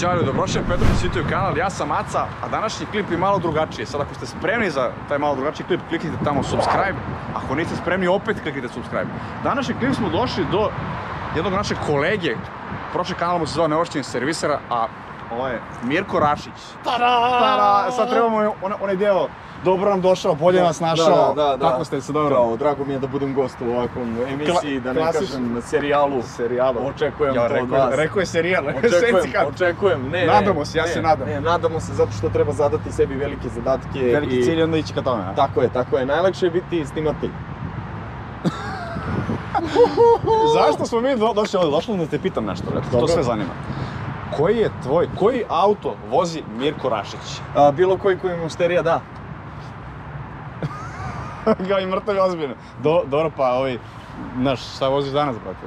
Ćao, dobrošli na Petrović YouTube kanal, ja sam Aca, a današnji klip je malo drugačiji. Sad ako ste spremni za taj malo drugačiji klip, kliknite tamo subscribe, ako niste spremni opet kliknite subscribe. Današnji klip smo došli do jednog našeg kolege, prošli kanal mu se zove Neošćeni servisera, a ovo je Mirko Rašić. Tada! Sad trebamo onaj, onaj deo, dobro nam došao, bolje nas našao, kako ste se dobro? Bravo, drago mi je da budem gost u ovakvom emisiji, da ne kažem serijalu. Serijalu. Očekujem Ja, to od vas. rekao je serijal, Očekujem, očekujem, ne, Nadamo se, ja ne, se nadam. Ne, nadamo se zato što treba zadati sebi velike zadatke. Veliki i- cilj onda ići ka tome, a? Tako je, tako je. Najlakše je biti snimatelj. Zašto smo mi do- došli ovdje? Došli da te pitam nešto, to sve zanima. Koji je tvoj, koji auto vozi Mirko Rašić? A, bilo koji koji mušterija da. Ga i mrtav i ozbiljno. Do, dobro pa ovi, znaš, šta voziš danas, brate?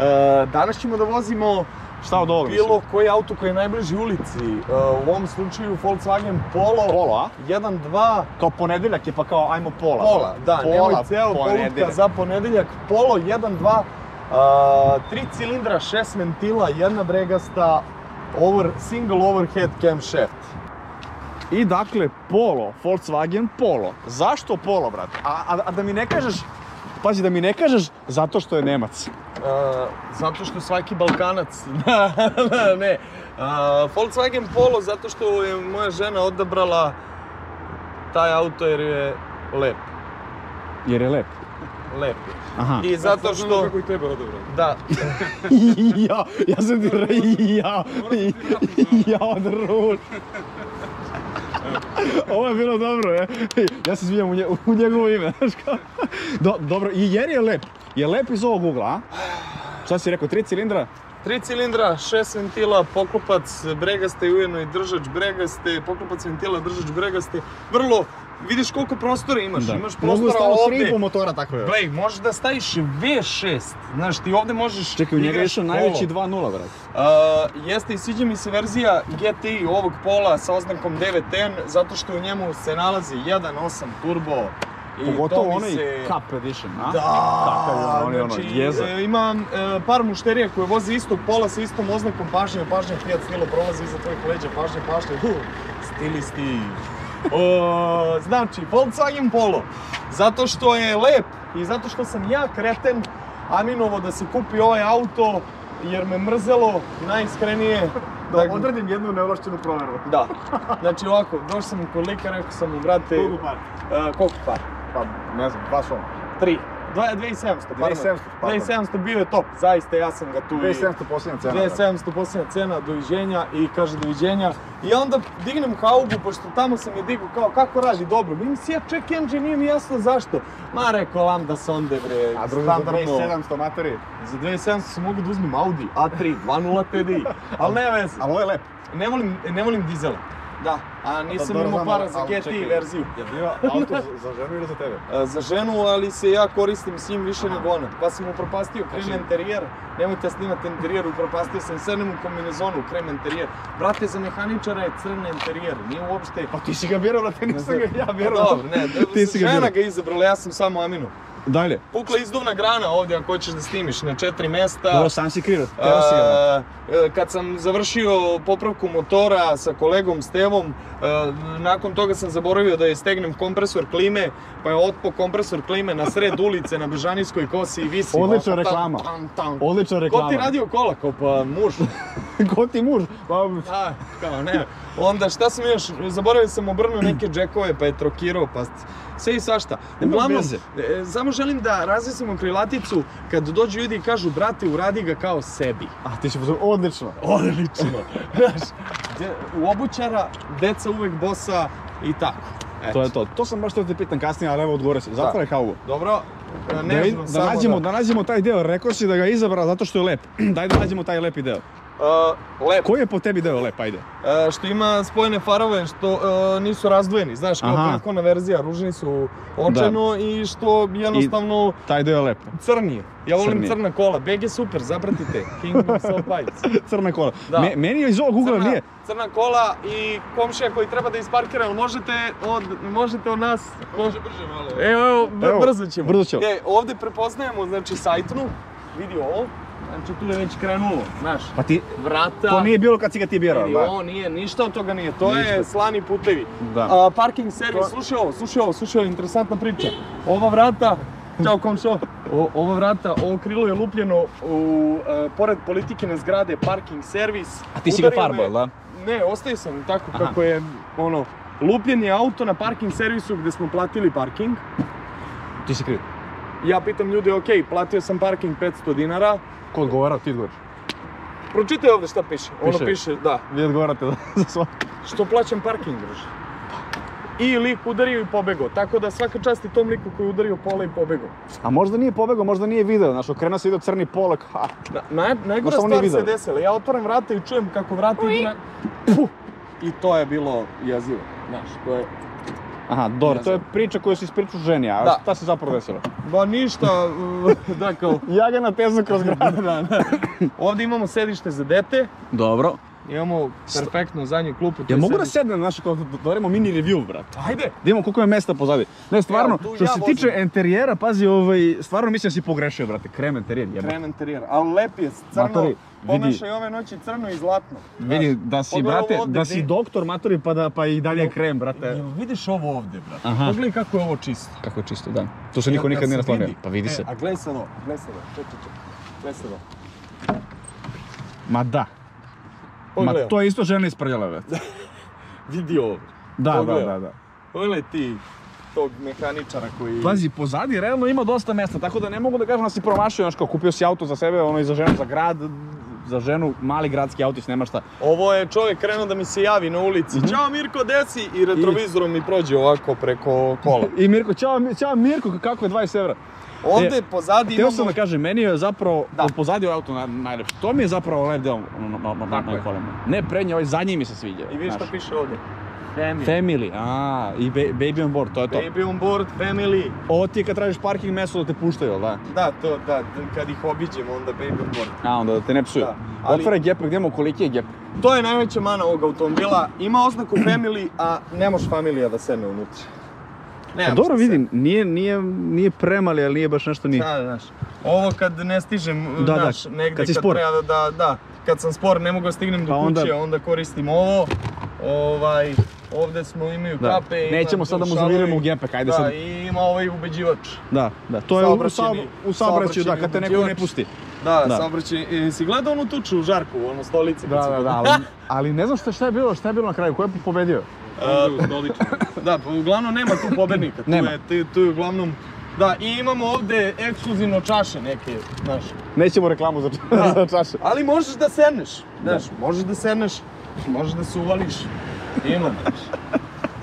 E, danas ćemo da vozimo Šta od ovoga bilo koji auto koji je najbliži ulici. E, u ovom slučaju Volkswagen Polo. Polo, a? 1, 2, Kao ponedeljak je pa kao ajmo pola. Pola, da, Pola, nemoj ceo polutka za ponedeljak. Polo 1, 2, a, tri cilindra, šest ventila, jedna bregasta, over, single overhead camshaft. I dakle, Polo, Volkswagen Polo. Zašto Polo, brate? A, a, a da mi ne kažeš, pazi, da mi ne kažeš zato što je Nemac. A, zato što svaki Balkanac, ne. A, Volkswagen Polo zato što je moja žena odabrala taj auto jer je lep, Jer je lep. lep. Aha. I zato što... Kako i tebe odabrao? Da, ja, ja sam ti re, ja, ja odruč. Ovo je bilo dobro, je. Ja se izvinjam u, nje, u njegovo ime, znaš kao. Do, dobro, i jer je lep. Je lep iz ovog ugla, a? Šta si rekao, tri cilindra? Tri cilindra, šest ventila, poklopac bregaste i ujedno i držač bregaste, poklopac ventila, držač bregaste. Vrlo, vidiš koliko prostora imaš, imaš Mogu prostora tri i ovde. po motora, tako je. Glej, možeš da staviš V6, znaš ti ovde možeš... Čekaj, u njega je išao najveći 2.0, brate. Uh, jeste i sviđa mi se verzija GTI ovog pola sa oznakom 9N, zato što u njemu se nalazi 1.8 turbo. I to Pogotovo onaj se... Cup Edition, a? Da, ono, znači, jeza. e, imam e, par mušterija koje voze istog pola sa istom oznakom pažnje, pažnje, Fiat Stilo prolazi iza tvojih leđa, pažnje, pažnje, hu, stilisti. O, znači, Volkswagen Polo, zato što je lep i zato što sam ja kreten Aminovo da se kupi ovaj auto, jer me mrzelo najiskrenije da, Odradim jednu neovlašćenu proveru. da. Znači ovako, došao sam kod lika, rekao sam mu, brate, Koliko par? koliko par? Pa, ne znam, baš ono. Tri. Dva- 2700, pardon. 2700, pardon. 2700 bio je top, zaista ja sam ga tu... 2700 posljednja cena. brate. 2700 posljednja cena, doviđenja i kaže doviđenja. I onda dignem haubu, pošto tamo sam je digao kao kako radi dobro. Vidim si ja check engine, nije mi jasno zašto. Ma rekao lambda sonde bre, A drugo za standardno. 2700 materi. Za 2700 sam mogu da uzmem Audi A3 2.0 TDI, ali ne veze. Ali ovo je lep. Ne volim, ne volim dizela. Da, a imao znam, para ali- za ali GTI verziju. Je bio auto za, ženu ili za tebe? E, za ženu, ali se ja koristim s njim više nego ona. Pa sam upropastio krem interijer, nemojte snimati interijer, upropastio sam sedem u kombinezonu krem interijer. Brate, za mehaničara je crn interijer, nije uopšte... Pa ti si ga birao, brate, nisam ga ja birao. dobro, ne, žena ga izabrala, ja sam samo Aminu. Dalje. Pukla izduvna grana ovdje ako hoćeš da snimiš na četiri mesta. Dobro, sam si kriv, teo si ga. A, e, kad sam završio popravku motora sa kolegom Stevom, e, nakon toga sam zaboravio da je stegnem kompresor klime, pa je otpo kompresor klime na sred ulice na Bežanijskoj kosi i visi. Odlična ovako, reklama. Odlična Ko reklama. ti radio kola? Kao pa muž. Ko ti muž? Pa, A, kao ne. Onda šta sam još, zaboravio sam obrnuo neke džekove, pa je trokirao, pa sve i svašta. Uglavnom, e, samo želim da razjasnimo krilaticu kad dođu ljudi i kažu, brate, uradi ga kao sebi. a ti pozor, odlično. Odlično. Znaš, u obućara, deca uvek bosa i tako. Eto. To je to. To sam baš to te pitan kasnije, ali evo odgovorio si. Zatvaraj haubu. Dobro, e, Da, nežno, da, samo nađemo, da nađemo taj deo, rekao si da ga je izabrao zato što je lep. Daj da nađemo taj lepi deo. E, lep, Koji je po tebi deo lep, ajde? e, što ima spojene farove, što e, nisu razdvojeni, znaš, kao prethodna verzija, ružni su očajno i što jednostavno Taj deo je lep. crni je. Ja volim Crni. crna kola, BG super, zapratite, Kingdom of Bikes. Crna kola. Da. Me- meni je iz ovog ugla crna, nije. crna kola i komšija koji treba da isparkira, ali možete od, možete od nas... Može brže malo. Evo, evo, brzo ćemo. brzo ćemo. E, ovde prepoznajemo, znači, sajtnu, vidi ovo, Znači tu je već krenulo, znaš. Pa ti, Vrata... to nije bilo kad si ga ti birao, da? Ovo nije, ništa od toga nije, to Ništa. je slani putevi. Da. A, parking servis, To- slušaj ovo, slušaj ovo, slušaj ovo, interesantna priča. Ova vrata, Ćao komšo. Ova vrata, ovo krilo je lupljeno u, e, pored politikine zgrade, parking servis. A ti si ga farbao, da? Ne, ostaje sam tako Aha. kako je, ono, lupljen je auto na parking servisu gdje smo platili parking. Ti si kriv. Ja pitam ljude, ok, platio sam parking 500 dinara. Ko odgovara, ti odgovaraš. Pročitaj ovdje šta piše. Ono Piše. da, Vi odgovarate za, za svo. što plaćam parking, druže. I lik udario i pobegao, tako da svaka čast i tom liku koji je udario pola i pobegao. A možda nije pobegao, možda nije video, znaš, okrenuo se ide crni polak, ha. Na, naj, najgora stvar se video. desila, ja otvoram vrata i čujem kako vrata idu na... Puh! I to je bilo jezivo, znaš, to je... Aha, dobro, to je priča koju si ispričao ženi, a Da. šta se zapravo desilo? Ba ništa, da kao... Ja ga natezu kroz grad. da, da. Ovdje imamo sedište za dete, Dobro. imamo perfektnu zadnju klupu. Ja je mogu da sednem, znaš, kao da mini review, brat. Ajde! Da imamo koliko je mesta pozadi. Ne, stvarno, tu što ja se vozim. tiče enterijera, pazi, ovaj, stvarno mislim da si pogrešio, brate. Krem enterijer, jeba. Krem interijer, ali lep je, crno, Matori, vidi. Pomešaj ove noći crno i zlatno. Vidi, da si, brate, da si vidi. doktor matori, pa da pa i dalje krem, brate. Vidiš ovo ovdje, brate? Aha. Pogledaj kako je ovo čisto. Kako je čisto, da. To se niko Jel- nikad nije se naslonio. vidi? Pa vidi E, se. A gledaj sad ovo, gledaj sad ovo. Gledaj ovo. Ma da. Ma to je isto žena isprljala, brate. Vidi ovo. Da, da, da, da. Pogledaj ti tog mehaničara koji... Pazi, pozadi realno ima dosta mesta, tako da ne mogu da kažem da si promašio, znaš kao kupio si auto za sebe, ono i za ženu, za grad, za ženu, mali gradski autić, nema šta. Ovo je čovjek krenuo da mi se javi na ulici. Mhm. Ćao Mirko, desi! I retrovizorom mi prođe ovako preko kola. I Mirko, čao, Mi- čao Mirko, kako je 20 evra? Ovdje pozadi Htio imamo... sam da kažem, meni je zapravo Da. pozadi ovaj auto naj, najlepši. To mi je zapravo lep deo na, na, kolima. Ne prednji, ovaj zadnji mi se sviđa. I vidiš šta znaš. piše ovdje? Family. Family, a i ba- baby on board, to je to. Baby on board, family. Ovo ti je kad tražiš parking mesto da te puštaju, da? Da, to, da, kad ih obiđemo onda baby on board. A, onda da te ne psuju. Da, ali- Otvaraj gepek, gdje imamo koliki je gepek. To je najveća mana ovog automobila. Ima oznaku family, a ne može familija da sedne unutra. Ne, Pa dobro vidim, nije, nije, nije premali, ali nije baš nešto ni... Da, znaš. Ovo kad ne stižem, Da, da, znaš, negdje kad si spor. treba da, da, da, kad sam spor ne mogu da stignem do Pa onda- kuće, onda koristim ovo. Ovaj, ovdje smo imaju Da. kape. ima Nećemo tu sad da mu zaviramo u gepek, ajde da, sad. i ima ovaj ubeđivač. Da, da, to je u, Saobraćajni- saob- u saobraćaju, da, kad te neko ne pusti. Da, Da. saobraćaj. E, si gledao onu tuču u Žarku, ono stolici? kad Da, da, da, ali, ali ne znam šta, šta je bilo, šta je bilo na kraju, ko je pobedio? Da, pa uglavnom nema tu pobednika. Tu Nema. je, tu, tu je uglavnom... Da, i imamo ovdje ekskluzivno čaše neke, znaš. Nećemo reklamu za, za čaše. Ali možeš da sedneš, znaš, možeš da sedneš, možeš da se uvališ. Ima, znaš.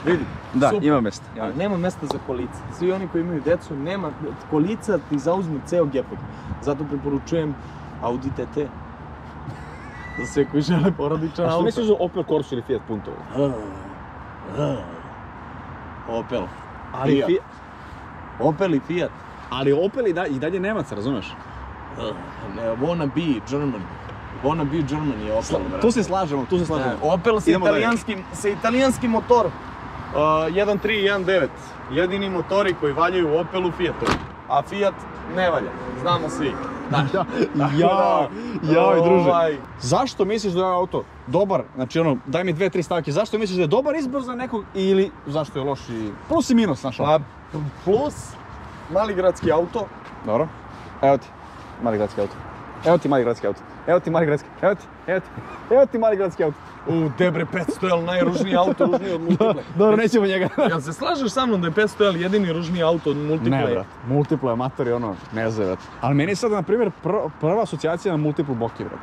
Vidi, Da, super. ima mesta. Ali nema mesta za kolica. Svi oni koji imaju decu, nema, kolica ti zauzmu ceo gepek. Zato preporučujem Audi TT. Za sve koji žele porodičan A što auto. misliš za Opel Corsa ili Fiat Punto? Opel. Ali, Fiat. Fiat. Opel i Fiat. ali Opel i, da, i dalje Nemac, razumeš? Ne, wanna be German. Wanna be German je Opel. Tu se slažemo, tu se slažemo. Ne, Opel sa italijanskim, sa italijanskim motorom. Uh, 1.3 i 1.9. Jedini motori koji valjaju u Opelu Fiatu. A Fiat ne valja. Znamo svi. Znaš, Ja, ja, da, druže. ovaj, Zašto misliš da je ovaj auto dobar? Znači ono, daj mi dve, tri stavke. Zašto misliš da je dobar izbor za nekog ili zašto je loš i... Plus i minus, znaš ono. Pa, plus, mali gradski auto. Dobro. Evo ti, mali gradski auto. Evo ti mali gradski auto. Evo ti mali gradski, evo ti, evo ti, evo ti mali gradski auto. U, Debre 500 L, najružniji auto, ružniji od Multiple. Dobro, nećemo njega. Jel se slažeš sa mnom da je 500 L jedini ružniji auto od Multiple? Ne, brat. Multiple amatori, ono, ne znam, brat. Ali meni je sad, na primjer, pr- prva asocijacija na multiple boki, brat.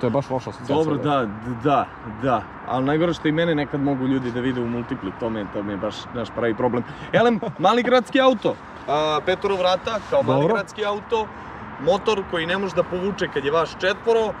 To je baš loša asocijacija. Dobro, da, da, da. Ali najgore što i mene nekad mogu ljudi da vide u multipli, to me, to mi je baš naš pravi problem. Elem, mali gradski auto, a, petoro vrata, kao mali gradski auto, motor koji ne može da povuče kad je vaš četvoro,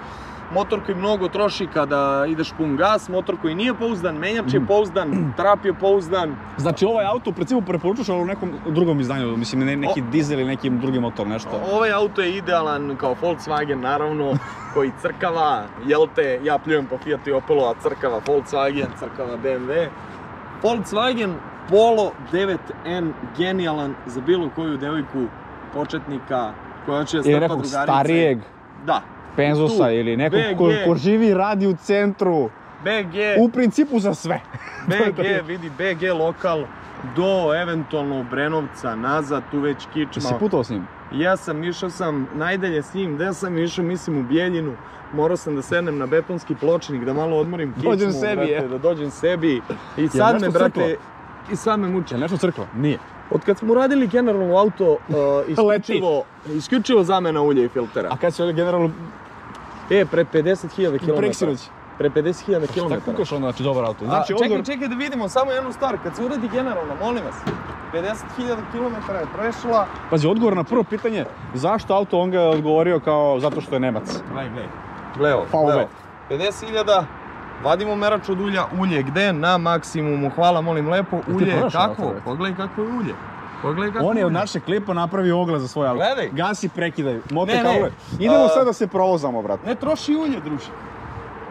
motor koji mnogo troši kada ideš pun gas, motor koji nije pouzdan, menjač je pouzdan, trap je pouzdan. Znači, ovaj auto u principu preporučuš, ali u nekom drugom izdanju, mislim, ne, neki dizel ili neki drugi motor, nešto. Ovaj auto je idealan kao Volkswagen, naravno, koji crkava, jel te, ja pljujem po Fiatu i Opelu, a crkava Volkswagen, crkava BMW. Volkswagen Polo 9N, genijalan za bilo koju devojku, početnika, koja Ili strpa nekog starijeg. Da, Penzusa Tu, ili nekog ko, ko živi i radi u centru. BG, U principu za sve. BG, vidi, BG lokal do eventualno Brenovca, nazad, tu već kičma. Si putovao s njim? Ja sam išao sam najdalje s njim, gde sam išao, mislim u Bijeljinu. Morao sam da sednem na betonski pločnik, da malo odmorim kičmu, Dođem sebi, brate, je. da dođem sebi. I sad me, brate, crklo? i sad me muči. Je nešto crklo? Nije. Od kad smo uradili generalno auto, uh, isključivo, isključivo zamena ulja i filtera. A kad si ovdje generalno E, pre 50.000 km. preksinoć? Pre 50.000 km. Tako kukaš onda, znači dobar auto. Znači, Znači, čekaj, odgovor... čekaj da vidimo samo jednu stvar. Kad se uradi generalno, molim vas, 50.000 km je prešla. Pazi, odgovor na prvo pitanje, zašto auto on ga je odgovorio kao zato što je Nemac. Gledaj, gledaj. Pa ove. gleo. 50.000, vadimo merač od ulja, ulje gde? Na maksimumu, hvala molim lepo, ulje kakvo? auto, bre? Pogledaj kakvo je ulje. Pogledaj kakvo On je od ulje. našeg klipa napravio oglas za svoj auto. Gledaj. Gasi prekidaju. Mote Ne, ne. kaule. Idemo sad da se provozamo, brate. Ne troši ulje, druže.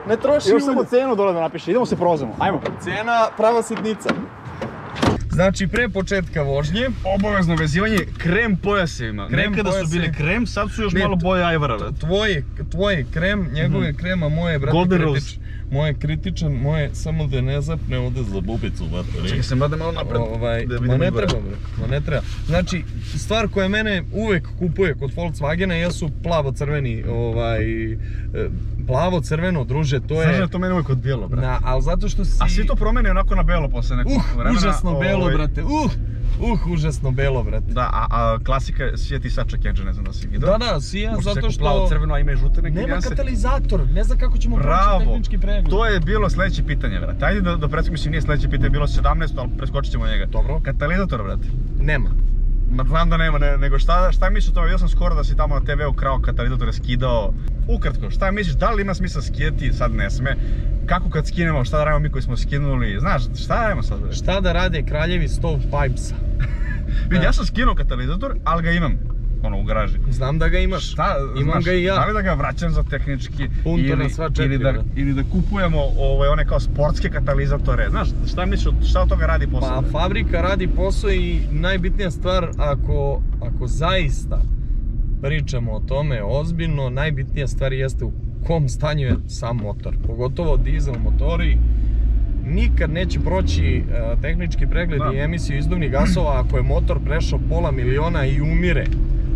Ne troši Još samo ulje. cenu dole da napiše. Idemo se provozamo. Ajmo. Cena prava sitnica. Znači, pre početka vožnje, Obavezno vezivanje krem pojasevima. Krem Nekada su bili krem, sad su još Ne, malo boje ajvara. tvoj, tvoj krem, njegove krema, moje, brate, Golden moje kritičan, moje, samo da ne zapne ovde za bubicu, brate. Čekaj se, brate, malo napred. Ovaj, Da ma ne treba bre, ma ne treba. Znači, stvar koja mene uvek kupuje kod Volkswagena jesu plavo-crveni, ovaj, e, plavo-crveno, druže, to je... je to meni uvijek od bijelo, brate. Na, ali zato što si... A svi to promeni onako na belo posle nekog Uh, vremena. užasno belo, ovaj, brate, uh, uh, užasno belo, brate. Da, a, a klasika je Svijeti Sačak Edge, ne znam da si vidio. Da, da, sija, Može se zato što... Plavo, crveno, a ima i žute neke Nema nijanse. katalizator, ne znam kako ćemo proći Bravo, tehnički pregled. to je bilo sljedeće pitanje, brate. Ajde da, da mislim nije sljedeće pitanje, bilo 17, ali preskočit ćemo njega. Dobro. Katalizator, brate. Nema. Ma znam da nema, ne, nego šta, šta misliš o tome? Vidio sam skoro da si tamo na TV-u krao katalizatore skidao. Ukratko, šta misliš, da li ima smisla skidati, sad ne sme? Kako kad skinemo, šta da radimo mi koji smo skinuli? Znaš, šta radimo sad? Šta da rade kraljevi stovepipesa? Vidi, ja sam skinuo katalizator, ali ga imam, ono, u garaži. Znam da ga imaš. Šta, Imam znaš, ga i ja. Da li da ga vraćam za tehnički Punto ili, sva četiri, ili, da, ili da kupujemo ovaj, one kao sportske katalizatore, znaš, šta misliš, šta od toga radi Pa posao? fabrika radi posao i najbitnija stvar ako, ako zaista pričamo o tome ozbiljno, najbitnija stvar jeste u kom stanju je sam motor. Pogotovo dizel motori nikad neće proći e, tehnički pregled Da. i emisiju izduvnih gasova ako je motor prešao pola miliona i umire.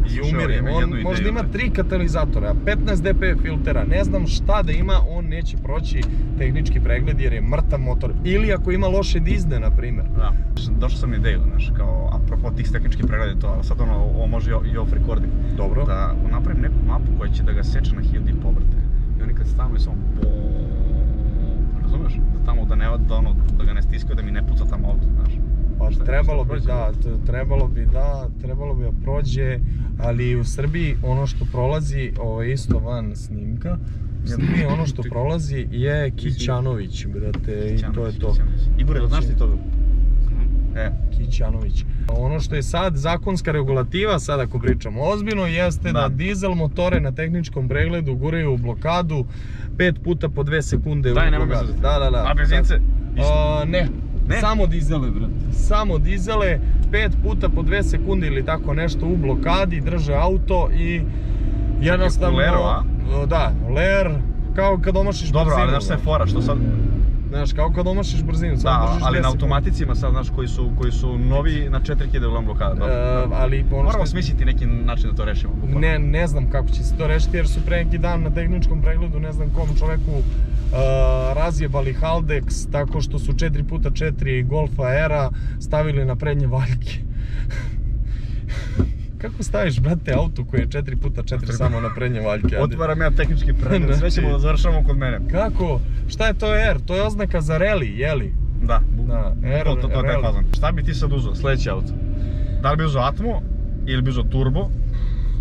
I umire. On možda ima tri katalizatora, 15 dp filtera, ne znam šta da ima, on neće proći tehnički pregled jer je mrtav motor. Ili ako ima loše dizne, na primjer. Da. Došao sam ideju, znaš, kao apropo tih tehničkih pregleda i to, sad ono, ovo može i off recording. Dobro. Da napravim neku mapu koja će da ga seče na 1000 i povrte. I oni kad stavimo samo bom, razumeš? Da tamo da ne, da ono, da ga ne stiskaju, da mi ne puca tamo auto, Šta- trebalo bi da, trebalo bi da, trebalo bi da prođe, ali u Srbiji ono što prolazi, ovo je isto van snimka, u Srbiji ono što prolazi je Kićanović, brate, i to je to. Igore, znaš ti to? E, Kićanović. Ono što je sad zakonska regulativa, sad ako pričamo ozbiljno, jeste da, Da. dizel motore na tehničkom pregledu guraju u blokadu 5 puta po 2 sekunde Daj, u blokadu. Da, da, da. a benzince? Ne. Ne? Samo dizele, brate. Samo dizele, 5 puta po 2 sekunde ili tako nešto u blokadi, drže auto i jednostavno... leru, a? Da, ler, kao kad omašiš Dobro, brzinu. ali znaš je brate. fora, što sad... Znaš, kao kad omašiš brzinu, samo držiš ali 2 na automaticima sad, znaš, koji su, koji su novi na 4000 uglavnom blokada. dobro. E, ali ono što Moramo je- smisliti neki način da to rešimo. bukvalno. Ne, ne znam kako će se to rešiti jer su pre neki dan na tehničkom pregledu ne znam kom čoveku uh, razjebali Haldex tako što su 4x4 Golfa Era stavili na prednje valjke. kako staviš, brate, auto koji je 4x4 samo na prednje valjke? Otvaram ja tehnički pregled, sve ćemo da završamo kod mene. Kako? Šta je to R? To je oznaka za reli, jeli? Da, Da, R, to, to, to je taj. Šta bi ti sad uzeo, sljedeći auto? Da li bi uzeo Atmo ili bi uzeo Turbo?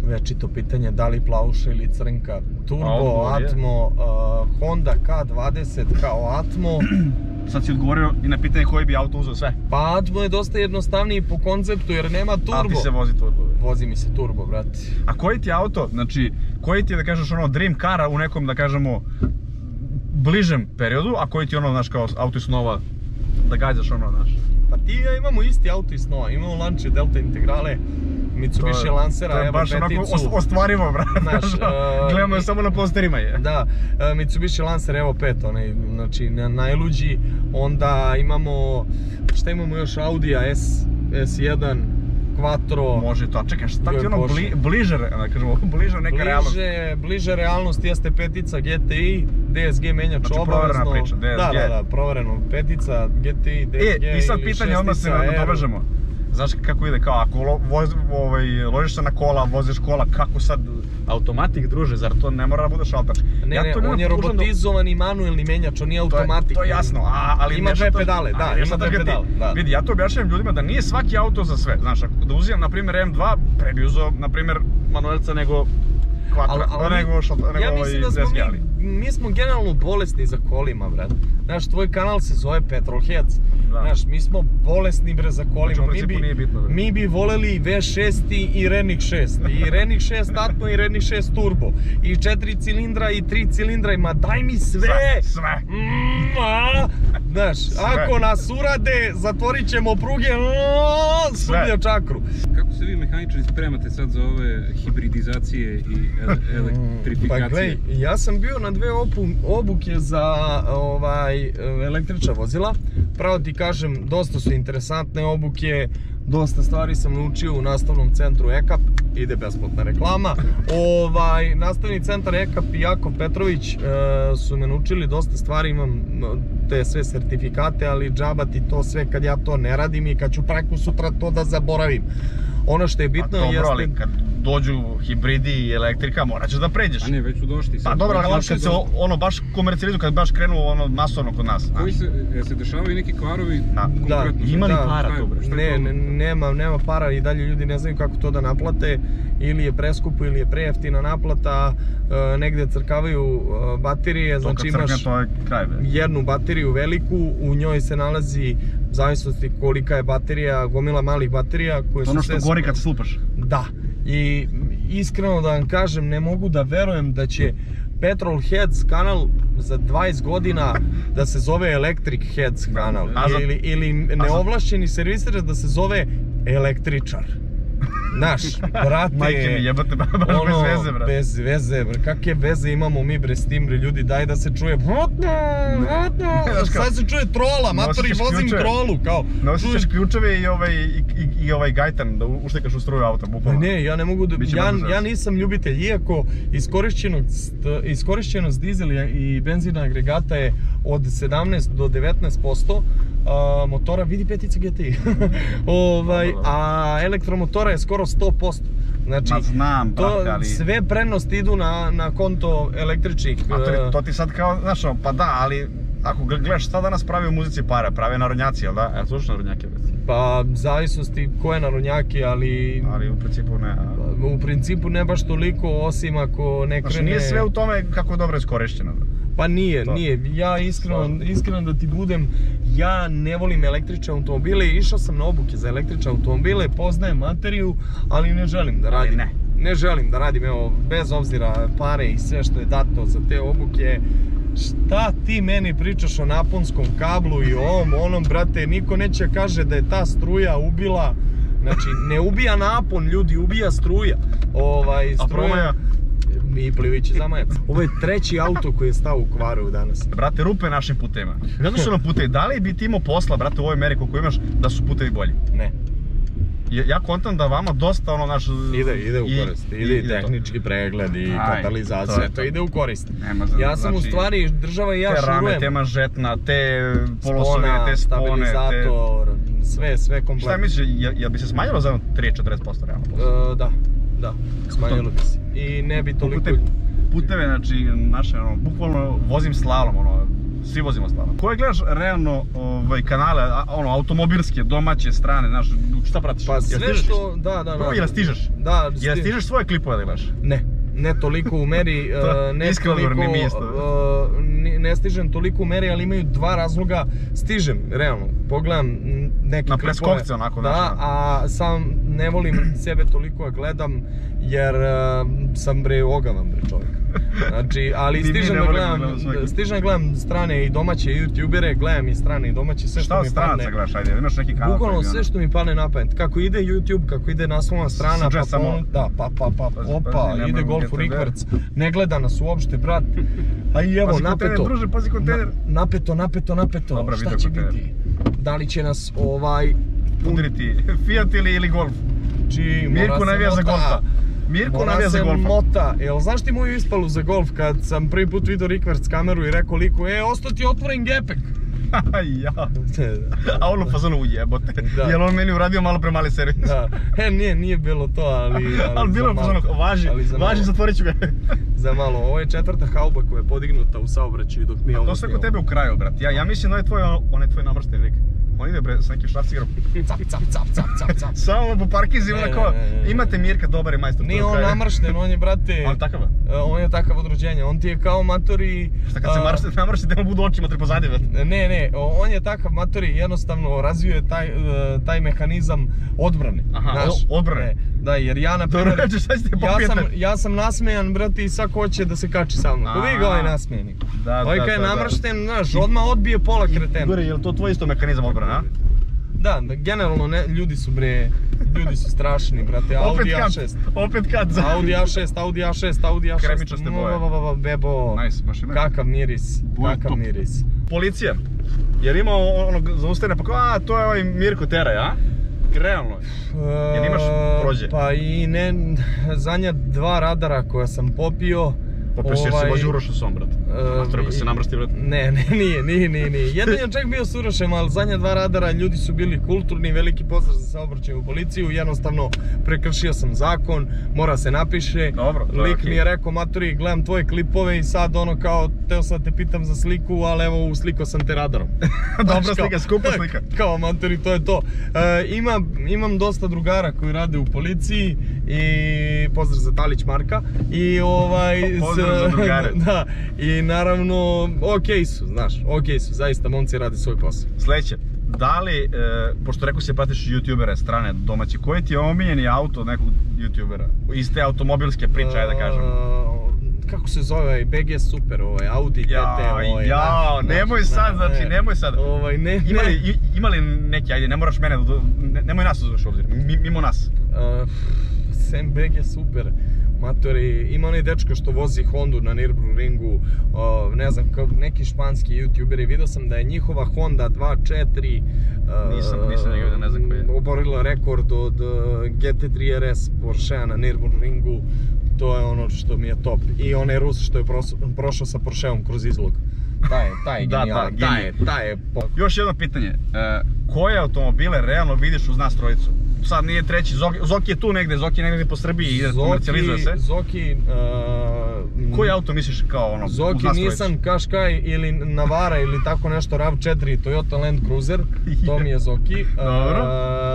Večito pitanje da li plavuša ili crnka. Turbo, je? Atmo, uh, Honda K20 kao Atmo. Sad si odgovorio i na pitanje koji bi auto uzeo sve. Pa Atmo je dosta jednostavniji po konceptu jer nema turbo. A ti se vozi Turbo. Vozi mi se turbo, brate. A koji ti je auto, znači, koji ti je da kažeš ono dream kara u nekom da kažemo bližem periodu, a koji ti je ono, znaš, kao auto iz snova da gađaš ono, znaš. Pa ti i ja imamo isti auto iz snova, imamo Lancia Delta Integrale. Mitsubishi To Lancera, to je baš onako peticu. ostvarivo, brate. Znaš, e, Gledamo je samo na posterima je. Da, e, Mitsubishi Lancer evo pet, onaj, znači na najluđi, onda imamo, šta imamo još, Audija S, S1, Quattro, Može to, a čekaj, šta ti ono bli, bliže, da kažemo, bliže neka realnost. bliže, realnost jeste petica GTI, DSG menjač Znači, obavezno. priča, Da, DSG. da, da, provereno, petica, GTI, DSG E, i sad pitanje, odmah se nadovežemo. Znaš kako ide, kao ako lo, voz, ovaj, ložiš se na kola, voziš kola, kako sad automatik druže, zar to ne mora da bude šalter? Ne, Ja ne, to ljudima on je pokušam da- robotizovani manuelni menjač, on nije To je, automatik. to je jasno, a, ali Ima dve pedale, da, ima dve pedale, da. Vidi, ja to objašnjavam ljudima da nije svaki auto za sve. Znaš, ako da uzimam, na primjer, M2, pre bi uzeo, na primjer, manuelca nego Quattro, nego, šalter, nego ja mislim da ovaj, smo ali. mi, mi smo generalno bolesni za kolima, brat. Znaš, tvoj kanal se zove Petrolheads. Da. Znaš, mi smo bolesni bre za kolima. Znači, u mi, principu bi, nije bitno, bre. mi bi voleli i V6 i Renik 6. I Renik 6 Atmo i Renik 6 Turbo. I 4 cilindra i 3 cilindra. i Ma daj mi sve! Sve, sve. Mm, a, Znaš, Sve. ako nas urade, zatvorit ćemo pruge, a, sumnja čakru. Kako se vi mehaničari spremate sad za ove hibridizacije i ele- elektrifikacije? Pa gledaj, ja sam bio na dve opu, obuke za ovaj, električna vozila. Pravo ti kažem, dosta su interesantne obuke, dosta stvari sam naučio u nastavnom centru EKAP, ide besplatna reklama. Ovaj, nastavni centar EKAP i Jakov Petrović e, su me naučili dosta stvari, imam te sve sertifikate, ali džaba ti to sve kad ja to ne radim i kad ću preko sutra to da zaboravim. Ono što je Pa bitno jeste... dođu hibridi i elektrika, morat ćeš da pređeš. A ne, već su došli. Pa dobro, ali kad se ono baš komercijalizuju, kad baš krenu ono masovno kod nas. Koji se, jel se dešavaju neki kvarovi Da. konkretno? Ima li Da. para bre? je Ne, nema, nema para i dalje ljudi ne znaju kako to da naplate ili je preskupo ili je prejeftina naplata, e, negde crkavaju e, baterije, To znači crkne, imaš to je kraj, bre. jednu bateriju veliku, u njoj se nalazi u zavisnosti kolika je baterija, gomila malih baterija koje To su ono što sve gori kad se slupaš. Da. I iskreno da vam kažem, ne mogu da verujem da će Petrol Heads kanal za 20 godina da se zove Electric Heads kanal. Ili, ili neovlašćeni serviser da se zove električar. Znaš, brate, Majke mi jebate, baš bez veze, brate. Bez veze, bre, kakve veze imamo mi bre s tim, bre, ljudi, daj da se čuje Znaš kao, sad se čuje trola, matori, vozim ključeve. trolu, kao, Nosiš čuješ- ključeve i ovaj, i, i, i ovaj gajtan da uštekaš u struju auta, bukvalno. ne, ja ne mogu da, ja, ja nisam ljubitelj, iako iskorišćenost, iskorišćenost dizela i benzina agregata je od 17 do 19%, a, motora vidi petica GTI, ovaj, a elektromotora je skoro 100%. Znači, Ma znam, to brate, ali- sve prednosti idu na, na konto električnih. A to, e, to ti sad kao, znaš, ono, pa da, ali ako gle- gledaš šta danas pravi u muzici para, prave narodnjaci, jel da? E, slušaš narodnjake, već? Pa, zavisnosti koje narodnjake, ali, Ali u principu ne. a? u principu ne baš toliko, osim ako ne krene... Znači, nije sve u tome kako je dobro iskorišteno. Pa nije, To. nije. Ja iskreno, iskreno da ti budem, ja ne volim električne automobile, išao sam na obuke za električne automobile, poznajem materiju, ali ne želim da Ali radim. ne. Ne želim da radim, evo, bez obzira pare i sve što je dato za te obuke. Šta ti meni pričaš o naponskom kablu i ovom, onom, brate, niko neće kaže da je ta struja ubila, znači, ne ubija napon, ljudi, ubija struja. Ovaj, A promaja? I plivići zamajac. Ovo je treći auto koji je stao u kvaru danas. Brate, rupe našim putevima. Kako su nam putevi? Da li bi ti imao posla, brate, u ovoj meri koliko imaš, da su putevi bolji? Ne. Ja, ja kontam da vama dosta ono naš... Ide, ide u i- korist. Ide i to. tehnički pregled i Aj, katalizacija. to je To, to. ide u korist. Nema za- Ja sam u znači, stvari, država i ja Te rame, širujem. te manžetna, te polosove, te spone, te... stabilizator, sve, sve kompletno. Šta misliš, jel, bi se smanjilo za jedno 3-40% realno? E, da, da, smanjilo bi se. I ne bi toliko... Pute, puteve, znači, naše, ono, bukvalno vozim slalom, ono, svi vozimo slalom. Koje gledaš realno ovaj, kanale, ono, automobilske, domaće, strane, znaš, šta pratiš? Pa Jel sve stižeš? što, da, da, Prvo, da. jel stižeš? Da, Jel sti- stižeš svoje klipove da gledaš? Ne, ne toliko u meri, e, ne toliko, govorim, ne stižem toliko u meri, ali imaju dva razloga, stižem, realno, pogledam neke Na klipove, preskovce onako, da, ono. a sam ne volim sebe toliko da gledam, jer e, sam bre ogavan bre čovjek. Znači, ali stižem da gledam, stižem da gledam strane i domaće youtubere, gledam i strane i domaće, sve Šta što mi padne. gledaš, ajde, imaš neki kanal Bukvalno sve što mi padne na pamet. Kako ide YouTube, kako ide naslovna strana, pa pon- da, pa, pa, pa, opa, ide golf u GTV. rikverc, ne gleda nas uopšte, brat. A i evo, napeto. pazi kontejner. Na- napeto, napeto, napeto. Šta će biti? Da li će nas ovaj... Udariti Fiat ili, ili Golf. Či, mora Mirko navija za golfa. Mirko Mora navija za se golfa. mota. Jel znaš ti moju ispalu za golf kad sam prvi put vidio rikverc kameru i rekao liku, e, ostao ti otvoren gepek. ja. A on u fazonu ujebote. Da. Jel on meni uradio malo premali servis? Da, he, nije, nije bilo to, ali... Ali, Ali bilo za je fazonu, važi, za važi, zatvorit ću ga. Za malo, ovo je četvrta hauba koja je podignuta u saobraćaju dok mi ovo To sve kod tebe u kraju, brat. Ja, ja mislim da je tvoj, onaj tvoj namršten lik. On ide bre sa nekim šrafcigerom. Cap, cap, cap, cap, cap, cap. Samo po parkizima Ne, kao, imate Mirka, dobar je majstor. Nije je on namršten, on je, brate... On takav? e, On je takav od rođenja, on ti je kao matori... Šta kad se a, marši, namrši da mu budu očima tri pozadnje, brat. Ne, ne, on je takav matori, jednostavno razvio je taj, e, taj mehanizam odbrane. Aha, znaš. odbrane. E, Da, jer ja na primjer, ćete ja sam, ja sam nasmejan, brate, i svako hoće da se kači sa mnom. Ga ovaj A. nasmejani. Da, Ovaj da, kad je da, da. namršten, znaš, odmah odbije pola kretena. Gore, je li to tvoj isto mehanizam odbrane, a? Da, da, generalno ne, ljudi su bre, ljudi su strašni, brate, Audi Opet kat, A6. opet kat za... Audi A6, Audi A6, Audi A6. Kremičaste boje. Bebo, Nice, baš ima. kakav miris, Boje kakav top. miris. Policija. Jer ima ono zaustavljene pa kao, a to je ovaj Mirko Teraj, a? Realno je. Jel imaš E, prođe? Pa i ne, zadnja dva radara koja sam popio. Popio si jer si vozi Uroša som, brat. e, Treba se namršti, brat. Ne, ne, nije, nije, nije, nije. Jedan je čak bio s Urošem, ali zadnja dva radara ljudi su bili kulturni, veliki pozdrav za saobraćaj u policiju, jednostavno prekršio sam zakon, mora se napiše. Dobro, to je Lik mi je rekao, maturi, gledam tvoje klipove i sad ono kao, teo sam te pitam za sliku, ali evo uslikao sam te radarom. Dobra slika, skupa slika. Kao maturi, to je to. E, ima, imam dosta drugara koji rade u policiji i pozdrav za Talić Marka i ovaj... Pozdrav za drugare. da, i naravno, okej su, znaš, okej su, zaista momci rade svoj posao. Sljedeće, da li, e, pošto rekao si pratiš youtubere strane domaći, koji ti je omiljeni auto od nekog youtubera? Iz te automobilske priče, ajde da kažem. E, kako se zove, ovaj, BG Super, ovaj, Audi TT, ovaj, jao, nemoj sad, znači, ne. nemoj sad. Ovaj, ne, Ima li, ne. ima li neki, ajde, ne moraš mene, nemoj nas uzmeš u obzir, mi- mimo nas. Uh, Sam BG super. Matori, ima onaj dečko što vozi Hondu na Nürburgringu, uh, ne znam, kao neki španski youtuberi, vidio sam da je njihova Honda 2.4 uh, Nisam- nisam njega ne znam koji je. oborila rekord od uh, GT3 RS Porschea na Nürburgringu, to je ono što mi je top. I onaj Rus što je prošao sa Porscheom kroz izlog. Taj je, taj je Da, da, genijalan, genij. taj je, taj je pop. Još jedno pitanje, e, koje automobile realno vidiš uz nas trojicu? Sad nije treći, Zoki, Zoki je tu negde, Zoki je negde po Srbiji, ide, komercijalizuje se. Zoki, uh, Koji auto misliš kao ono, Zoki? Nissan, Qashqai ili Navara ili tako nešto, RAV4, Toyota Land Cruiser, to mi je Zoki. Dobro.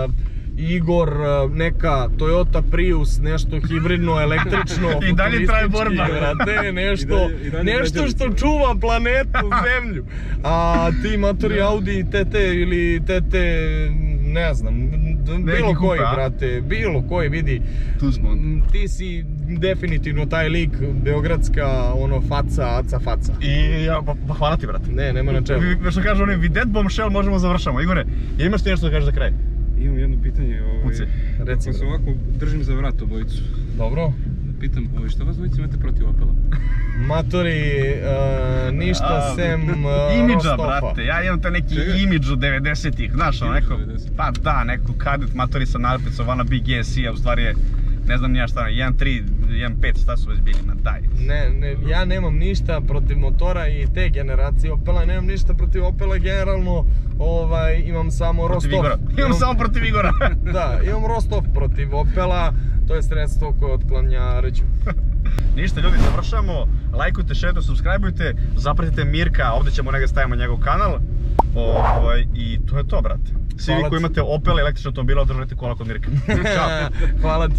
Uh, Igor, uh, neka Toyota Prius, nešto hibridno, električno, I dalje traje borba. nešto, I dalje- i dalje nešto što čuva planetu, zemlju. A ti matori Audi TT ili TT, ne znam, bilo Neki koji, brate, bilo koji, vidi. Tu smo. Ti si definitivno taj lik, beogradska, ono, faca, aca faca. I ja, pa, pa hvala ti brate. Ne, nema na čemu. Vi, što kaže oni, videt bombshell možemo završamo. Igore, imaš ti nešto da kažeš za kraj? Imam jedno pitanje, ovaj, Kuci, reci ako se ovako držim za vrat obojicu, Dobro. Pitam, ovaj, šta vas dvojica imate protiv Opela? Matori, e, ništa A, sem e, Imidža, brate, ja imam taj neki Čega? imidž od 90-ih, znaš, neko, 90-ih. pa da, neko kadet matori sa natpicom, ona Big GSI, a u stvari je, ne znam nija šta, 1.3, 1.5, šta su već bili, ma daj. Ne, ne, ja nemam ništa protiv motora i te generacije Opela, nemam ništa protiv Opela generalno, ovaj, imam samo Protiv Rostov. Igora, imam samo protiv Igora. Da, imam Rostov protiv Opela, to je sredstvo koje otklanja ređu. Ništa ljudi, završamo, lajkujte, šerujte, subscribeujte, zapratite Mirka, ovdje ćemo negdje stavimo njegov kanal. Ovaj, I to je to, brate. Svi vi koji imate Opel električne automobile, održajte kola kod Mirka. Ćao. Hvala ti.